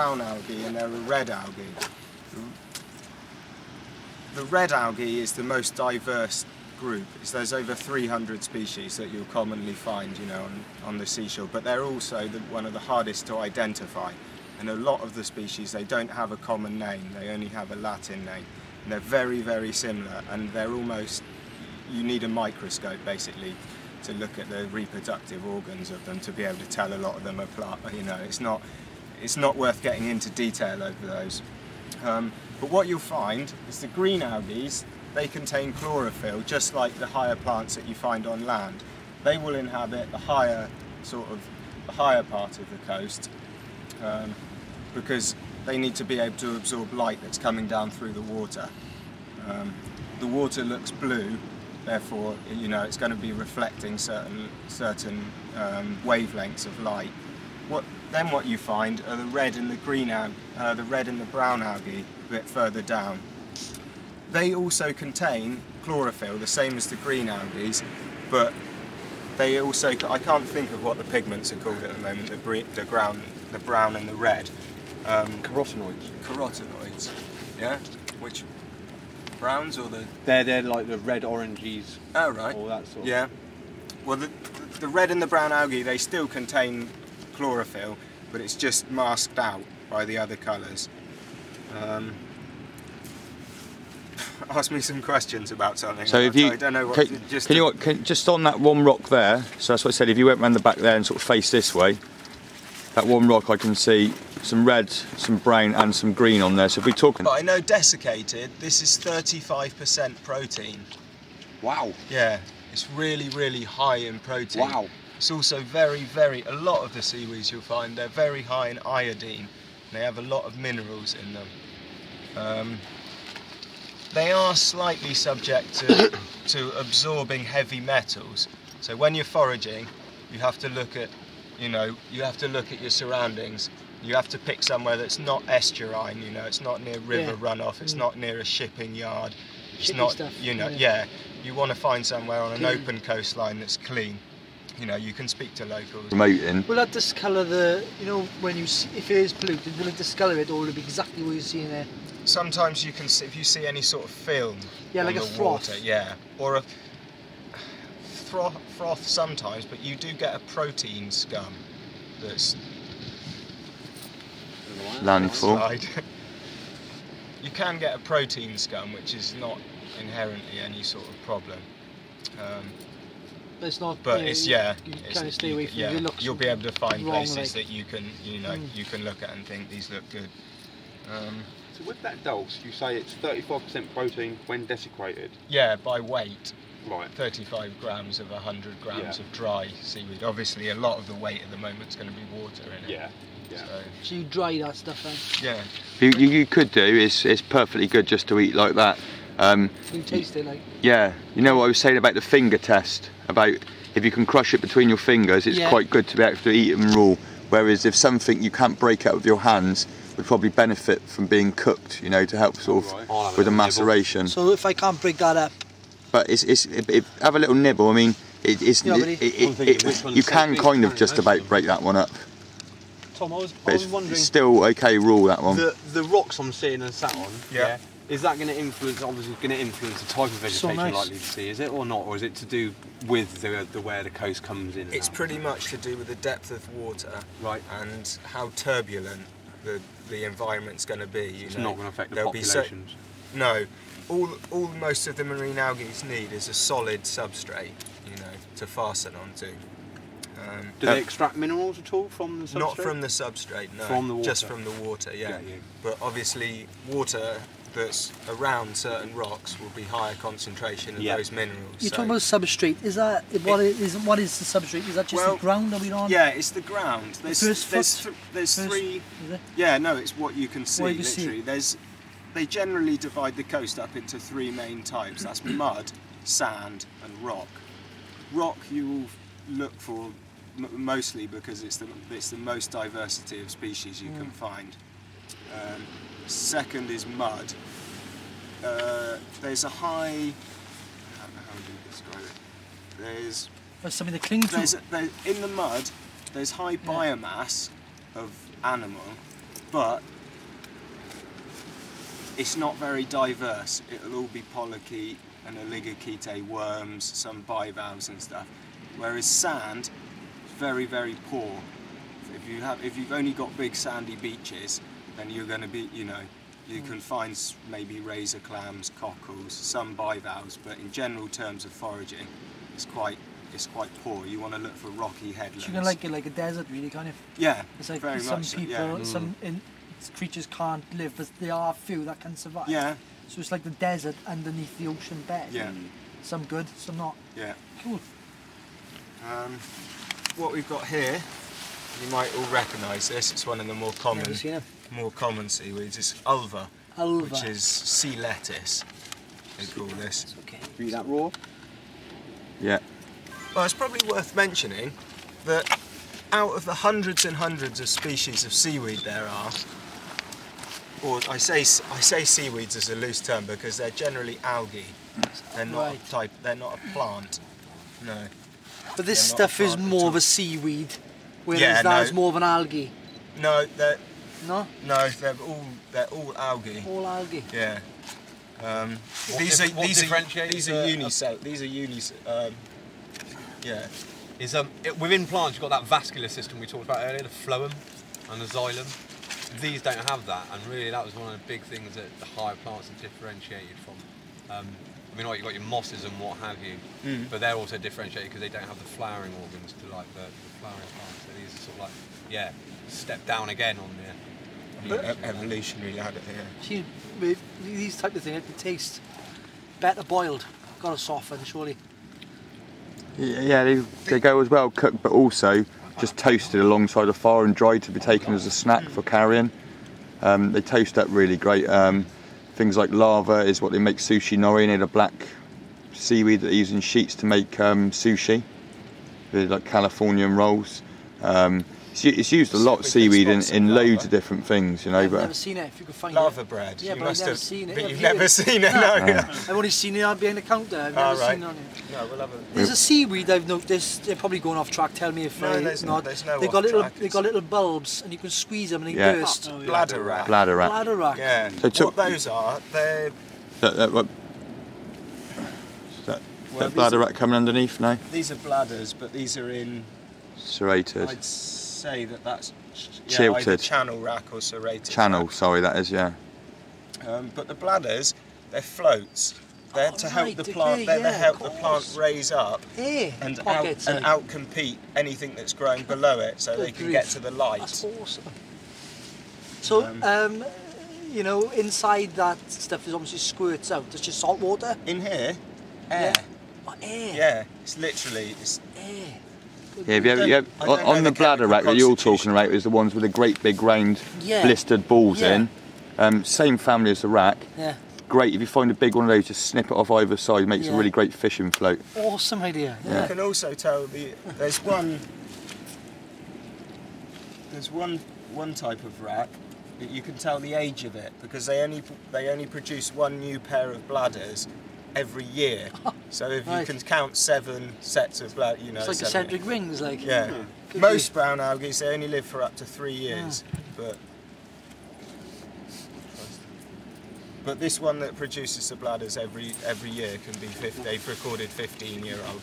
brown algae and there are red algae. The red algae is the most diverse group. There's over 300 species that you'll commonly find, you know, on, on the seashore, but they're also the, one of the hardest to identify. And a lot of the species, they don't have a common name, they only have a Latin name. And they're very, very similar, and they're almost, you need a microscope basically to look at the reproductive organs of them to be able to tell a lot of them apart. You know, it's not, it's not worth getting into detail over those. Um, but what you'll find is the green algae, they contain chlorophyll just like the higher plants that you find on land. They will inhabit the higher sort of the higher part of the coast um, because they need to be able to absorb light that's coming down through the water. Um, the water looks blue, therefore you know it's going to be reflecting certain certain um, wavelengths of light. What then what you find are the red and the green uh, the red and the brown algae a bit further down. They also contain chlorophyll, the same as the green algae, but they also, I can't think of what the pigments are called at the moment, the, the, brown, the brown and the red. Um, carotenoids. Carotenoids, yeah? Which, browns or the... They're, they're like the red oranges. Oh, right. All that sort Yeah. Well, the, the red and the brown algae, they still contain chlorophyll, but it's just masked out by the other colours. Um, ask me some questions about something. So if you, I don't know what. can, just can you can, just on that one rock there? So that's what I said. If you went round the back there and sort of face this way, that one rock I can see some red, some brown, and some green on there. So if we talk, but I know desiccated. This is 35% protein. Wow. Yeah, it's really really high in protein. Wow. It's also very very a lot of the seaweeds you'll find they're very high in iodine. They have a lot of minerals in them. Um, they are slightly subject to, to absorbing heavy metals. So when you're foraging, you have to look at, you know, you have to look at your surroundings. You have to pick somewhere that's not estuarine, you know, it's not near river yeah. runoff, it's mm. not near a shipping yard. It's not, stuff, you know, yeah. yeah. You want to find somewhere on an clean. open coastline that's clean you know, you can speak to locals. Promoting. Will that discolour the, you know, when you see, if it is polluted, will it discolour it or will it be exactly what you're seeing there? Sometimes you can see, if you see any sort of film yeah, like a froth. water, yeah, or a froth, froth sometimes, but you do get a protein scum that's landful. you can get a protein scum, which is not inherently any sort of problem. Um, but it's not. But you know, it's yeah. You it's, kind of stay away from yeah, it. You'll be able to find wrong, places like, that you can you know mm. you can look at and think these look good. Um, so with that dulse, you say it's 35% protein when desiccated. Yeah, by weight. Right. 35 grams of 100 grams yeah. of dry seaweed. Obviously, a lot of the weight at the moment is going to be water in it. Yeah. Yeah. So, so you dry that stuff then? Yeah. You, you, you could do. It's it's perfectly good just to eat like that. Um, you taste it like. Yeah. You know what I was saying about the finger test about if you can crush it between your fingers, it's yeah. quite good to be able to eat them raw. Whereas if something you can't break out with your hands would probably benefit from being cooked, you know, to help sort of right. with the maceration. So if I can't break that up. But it's, it's it, it, have a little nibble. I mean, it, it's yeah, it, you can kind of just about break that one up. Tom, I was, I was wondering. still okay raw that one. The the rocks I'm seeing and sat on. yeah, yeah is that going to influence? Obviously, going to influence the type of vegetation so nice. likely to see, is it, or not, or is it to do with the, the where the coast comes in? It's pretty much to do with the depth of water, right, and how turbulent the the environment's going to be. You it's know, not going to affect the There'll populations. So, no, all all most of the marine algae need is a solid substrate, you know, to fasten onto. Um, Do they extract minerals at all from the substrate? Not from the substrate, no. From the water? Just from the water, yeah. But obviously, water that's around certain rocks will be higher concentration of those minerals. You're so talking about substrate. Is that what it, is? What is the substrate? Is that just well, the ground that we're on? Yeah, it's the ground. There's the there's, th there's first, three. Yeah, no, it's what you can see. You literally, see? there's they generally divide the coast up into three main types. That's mud, sand, and rock. Rock you will look for mostly because it's the it's the most diversity of species you mm. can find. Um, second is mud. Uh, there's a high. How, how do you describe it? There's. There's something to cling to. There's, there, in the mud, there's high yeah. biomass of animal, but it's not very diverse. It'll all be polychaete and oligochaete worms, some bivalves and stuff. Whereas sand, very very poor. If you have, if you've only got big sandy beaches, then you're going to be, you know, you can mm. find maybe razor clams, cockles, some bivalves, but in general terms of foraging, it's quite it's quite poor. You want to look for rocky headlands. So you can like like a desert, really, kind of. yeah, It's like very some much so, people, yeah. some mm. in, creatures can't live, but there are a few that can survive. Yeah, So it's like the desert underneath the ocean bed. yeah, mm. Some good, some not. yeah. Cool. Um, what we've got here, you might all recognise this. It's one of the more common, Never seen more common seaweeds. It's ulva, Ulva. which is sea lettuce. They call this. Okay. Eat that raw. Yeah. Well, it's probably worth mentioning that out of the hundreds and hundreds of species of seaweed there are, or I say I say seaweeds as a loose term because they're generally algae. They're not Right. a type. They're not a plant. No. But this They're stuff is more of a seaweed, whereas Yeah, that's no. more of an algae. No, they're No? no, they're all they're all algae. All algae. Yeah. Um, What these are what these are differentiates these are unicell. These are unis. Um, yeah. Is um it, within plants you've got that vascular system we talked about earlier, the phloem and the xylem. These don't have that, and really that was one of the big things that the higher plants are differentiated from. Um, I mean, like you've got your mosses and what have you, Mm. but they're also differentiated because they don't have the flowering organs to like the, the flowering plants. So these are sort of like, yeah, step down again on the. E- evolutionary ladder. Yeah. See, these type of things, it can taste better boiled. Got to soften, surely. Yeah, yeah, they, they go as well cooked, but also just toasted alongside the fire and dried to be taken as a snack for carrying. Um, they toast up really great. Um, things like laver is what they make sushi nori, they're the black seaweed that they use in sheets to make um, sushi. They're like Californian rolls. Um, it's, it's used a lot we seaweed in, in loads laver. of different things, you know. I've but never seen it. If you could find Laver it. bread. Yeah, you but I've never have seen it. But you've you? never seen it, no. I've only seen it out behind the counter. I've never right. seen it on it. No, we'll have a. There's a seaweed I've noticed. They're probably going off track. Tell me if No, I there's no- not. there's no they off got little. track, They it's- got little bulbs, and you can squeeze them and they Yeah. burst. Oh, bladder wrack. bladder wrack. Bladder wrack. Yeah. So to- what those are, they're That, that, what, is that, Well, that bladder are- rat coming underneath? No, these are bladders, but these are in. serrated. I'd say that that's yeah, Chilted. channel wrack or serrated. Channel, wrack. sorry, that is yeah. Um, but the bladders, they're floats. They're Oh, to help right, the okay, plant. They're to help the plant raise up Hey, and out pockets. and eh? outcompete anything that's growing below it, so Good they can get to the light. That's awesome. So, Um, um, you know, inside that stuff is obviously squirts out. It's just salt water. In here, air. Oh, air. Yeah, it's literally. It's, Air. Good Yeah, have you grief. ever, you ever- I on, on the the bladder wrack that you're talking about is the ones with the great big round Yeah. blistered balls Yeah. in. Um, same family as the wrack. Yeah. Great if you find a big one of those, just snip it off either side. Makes Yeah. a really great fishing float. Awesome idea. You can also tell the there's one there's one one type of wrack that you can tell the age of it because they only they only produce one new pair of bladders every year. So if you can count seven sets of blood, you know. It's like seven- eccentric rings, like. Yeah. Could Most brown algae they only live for up to three years, but. But this one that produces the bladders every every year can be 50, they've recorded 15 year old.